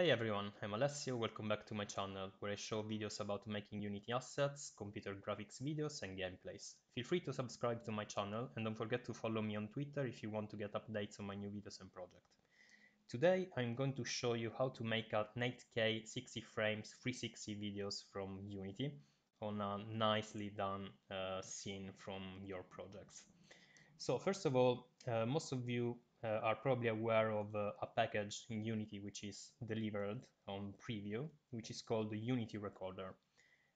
Hey everyone, I'm Alessio, welcome back to my channel, where I show videos about making Unity assets, computer graphics videos and gameplays. Feel free to subscribe to my channel and don't forget to follow me on Twitter if you want to get updates on my new videos and projects. Today I'm going to show you how to make a 8K 60 frames 360 videos from Unity on a nicely done uh, scene from your projects. So first of all, uh, most of you are probably aware of uh, a package in Unity which is delivered on preview, which is called the Unity Recorder.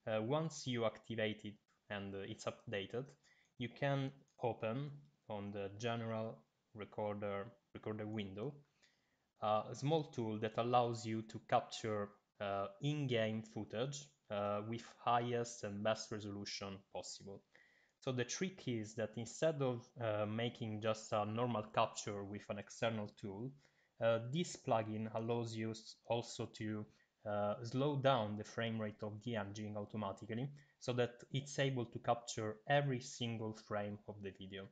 Uh, once you activate it and uh, it's updated, you can open on the General Recorder recorder window a small tool that allows you to capture uh, in-game footage uh, with highest and best resolution possible. So the trick is that instead of uh, making just a normal capture with an external tool, uh, this plugin allows you also to uh, slow down the frame rate of the engine automatically so that it's able to capture every single frame of the video.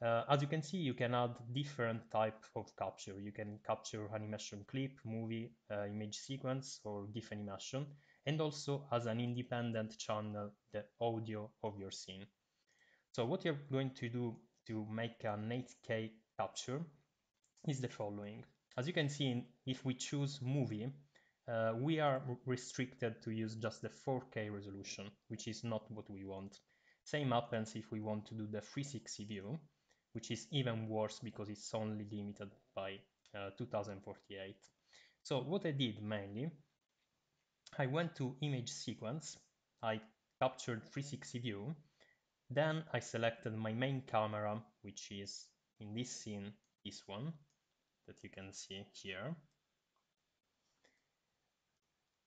Uh, as you can see, you can add different type of capture. You can capture animation clip, movie, uh, image sequence, or GIF animation, and also as an independent channel, the audio of your scene. So what you're going to do to make an 8K capture is the following. As you can see, if we choose movie, uh, we are restricted to use just the 4K resolution, which is not what we want. Same happens if we want to do the 360 view, which is even worse because it's only limited by uh, 2048. So what I did mainly, I went to image sequence, I captured 360 view, then I selected my main camera, which is in this scene, this one that you can see here,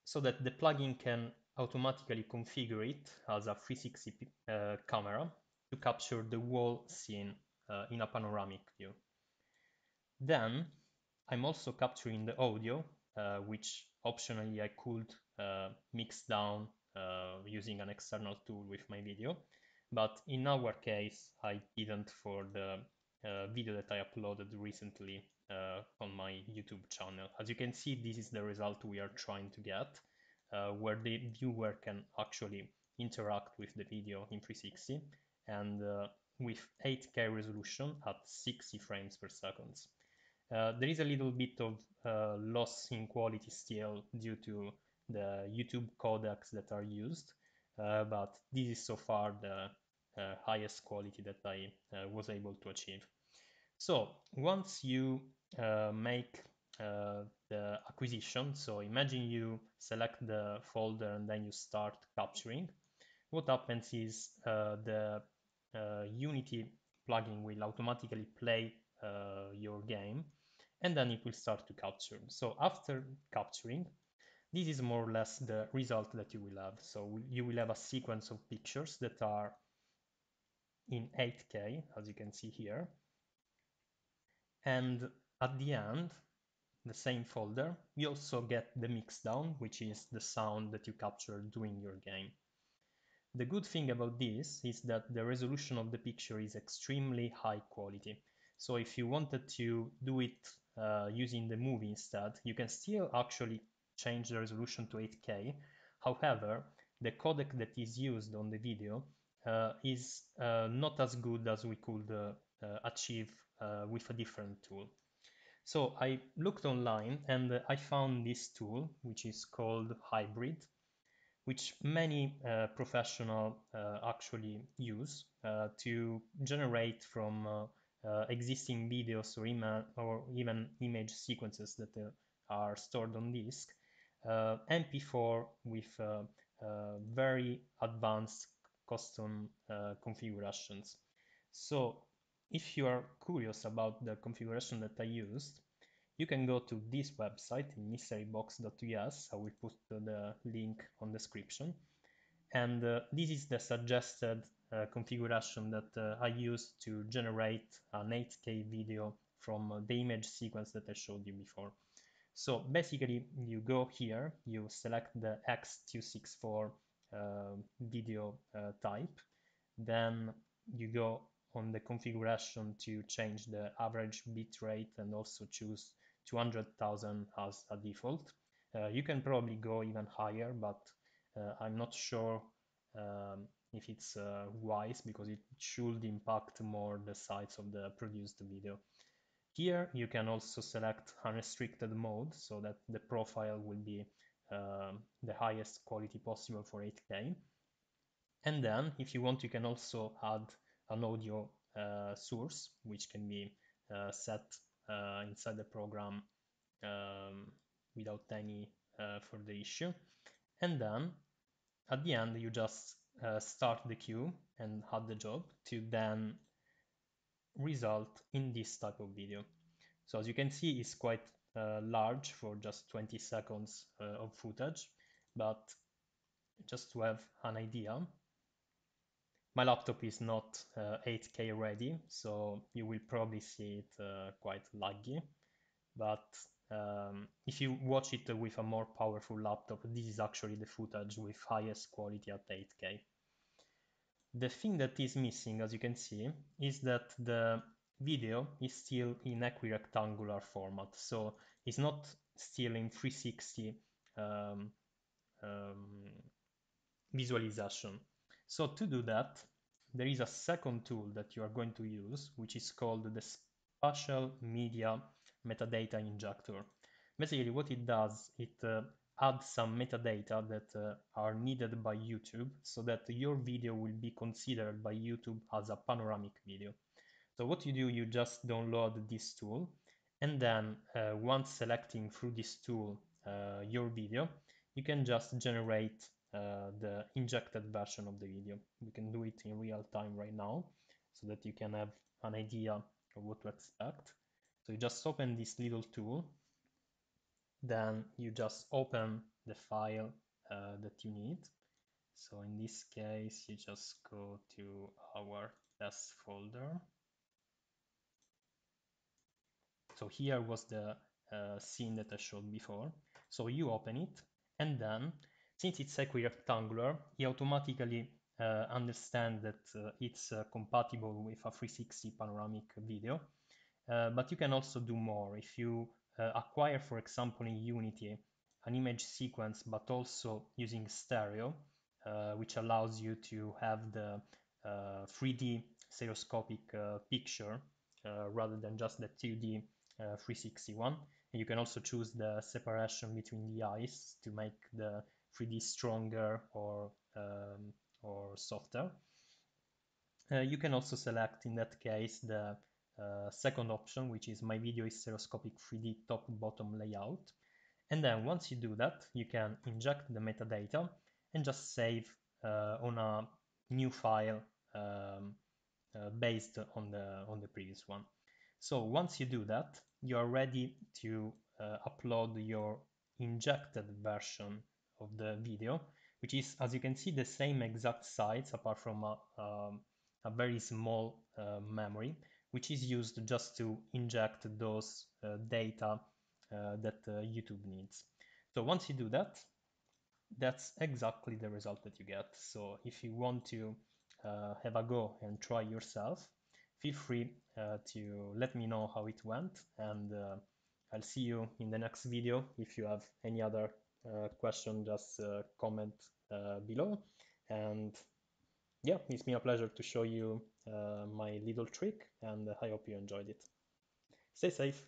so that the plugin can automatically configure it as a 360 uh, camera to capture the whole scene uh, in a panoramic view. Then I'm also capturing the audio, uh, which optionally I could uh, mix down uh, using an external tool with my video. But in our case, I didn't for the uh, video that I uploaded recently uh, on my YouTube channel. As you can see, this is the result we are trying to get, uh, where the viewer can actually interact with the video in 360 and uh, with 8K resolution at 60 frames per second. Uh, there is a little bit of uh, loss in quality still due to the YouTube codecs that are used, but this is so far the uh, highest quality that I uh, was able to achieve. So once you uh, make the acquisition, so imagine you select the folder and then you start capturing, what happens is the Unity plugin will automatically play your game and then it will start to capture. So after capturing, this is more or less the result that you will have. So you will have a sequence of pictures that are in 8K, as you can see here. And at the end, the same folder, you also get the mixdown, which is the sound that you capture during your game. The good thing about this is that the resolution of the picture is extremely high quality. So if you wanted to do it uh, using the movie instead, you can still actually change the resolution to 8K. However, the codec that is used on the video uh, is uh, not as good as we could uh, achieve with a different tool. So I looked online and I found this tool, which is called Hybrid, which many uh, professionals uh, actually use uh, to generate from existing videos or, ima or even image sequences that are stored on disk, MP4 with very advanced custom uh, configurations. So if you are curious about the configuration that I used, you can go to this website, mysterybox.us. I will put the link on description. And uh, this is the suggested uh, configuration that uh, I used to generate an 8K video from uh, the image sequence that I showed you before. So basically, you go here, you select the X264 uh, video uh, type. Then you go on the configuration to change the average bit rate and also choose 200,000 as a default. Uh, you can probably go even higher, but uh, I'm not sure um, if it's uh, wise because it should impact more the size of the produced video. Here you can also select unrestricted mode so that the profile will be um, the highest quality possible for 8K. And then if you want, you can also add an audio uh, source, which can be uh, set uh, inside the program um, without any uh, further issue. And then at the end, you just uh, start the queue and add the job to then result in this type of video. So as you can see, it's quite uh, large for just 20 seconds uh, of footage, but just to have an idea, my laptop is not uh, 8K ready, so you will probably see it uh, quite laggy. But um, if you watch it with a more powerful laptop, this is actually the footage with highest quality at 8K. The thing that is missing, as you can see, is that the video is still in equirectangular format. So it's not still in 360 um, um, visualization. So to do that, there is a second tool that you are going to use, which is called the Spatial Media Metadata Injector. Basically what it does, it uh, adds some metadata that uh, are needed by YouTube so that your video will be considered by YouTube as a panoramic video. So what you do, you just download this tool and then uh, once selecting through this tool uh, your video, you can just generate uh, the injected version of the video. We can do it in real time right now so that you can have an idea of what to expect. So you just open this little tool, then you just open the file uh, that you need. So in this case, you just go to our test folder So here was the uh, scene that I showed before. So you open it, and then since it's equirectangular, he automatically uh, understands that uh, it's uh, compatible with a 360 panoramic video. Uh, but you can also do more. If you acquire, for example, in Unity, an image sequence, but also using stereo, which allows you to have the 3D stereoscopic picture rather than just the 2D uh, 361. And you can also choose the separation between the eyes to make the 3D stronger or, um, or softer. Uh, you can also select in that case the uh, second option, which is my video is stereoscopic 3D top bottom layout. And then once you do that, you can inject the metadata and just save uh, on a new file um, uh, based on the on the previous one. So once you do that, you are ready to uh, upload your injected version of the video, which is, as you can see, the same exact size apart from a, um, a very small uh, memory, which is used just to inject those uh, data uh, that uh, YouTube needs. So once you do that, that's exactly the result that you get. So if you want to uh, have a go and try yourself, feel free uh, to let me know how it went and uh, I'll see you in the next video. If you have any other question, just comment below. And yeah, it's been a pleasure to show you uh, my little trick and I hope you enjoyed it. Stay safe.